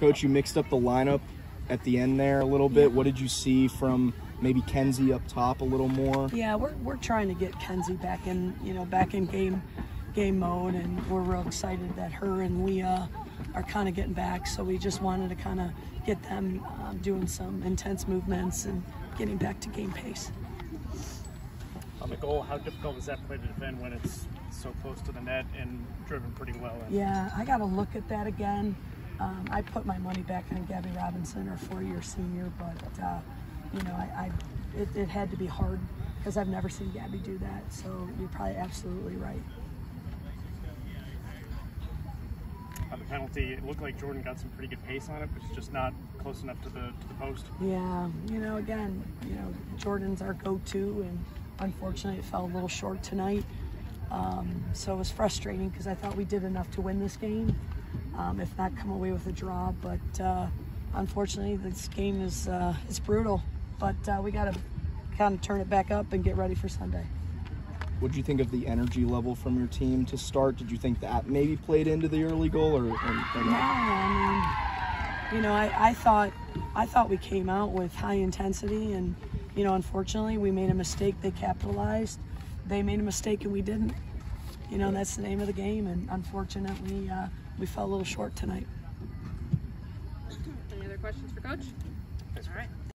Coach, you mixed up the lineup at the end there a little bit. What did you see from maybe Kenzie up top a little more? Yeah, we're, we're trying to get Kenzie back in, you know, back in game game mode, and we're real excited that her and Leah are kind of getting back. So we just wanted to kind of get them um, doing some intense movements and getting back to game pace. On the goal, how difficult is that play to defend when it's so close to the net and driven pretty well? In? Yeah, I got to look at that again. Um, I put my money back on Gabby Robinson, our four-year senior, but uh, you know, I, I it, it had to be hard because I've never seen Gabby do that. So you're probably absolutely right. On the penalty, it looked like Jordan got some pretty good pace on it, but it's just not close enough to the to the post. Yeah, you know, again, you know, Jordan's our go-to, and unfortunately, it fell a little short tonight. Um, so it was frustrating because I thought we did enough to win this game, um, if not come away with a draw. But uh, unfortunately, this game is uh, is brutal. But uh, we got to kind of turn it back up and get ready for Sunday. What did you think of the energy level from your team to start? Did you think that maybe played into the early goal, or, or, or not? I mean, you know, I, I thought I thought we came out with high intensity, and you know, unfortunately, we made a mistake. They capitalized. They made a mistake, and we didn't. You know, that's the name of the game, and unfortunately, uh, we fell a little short tonight. Any other questions for Coach? All right.